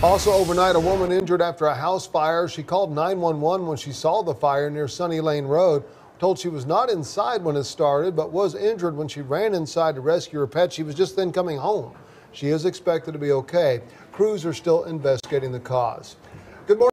Also overnight, a woman injured after a house fire. She called 911 when she saw the fire near Sunny Lane Road. Told she was not inside when it started, but was injured when she ran inside to rescue her pet. She was just then coming home. She is expected to be okay. Crews are still investigating the cause. Good morning.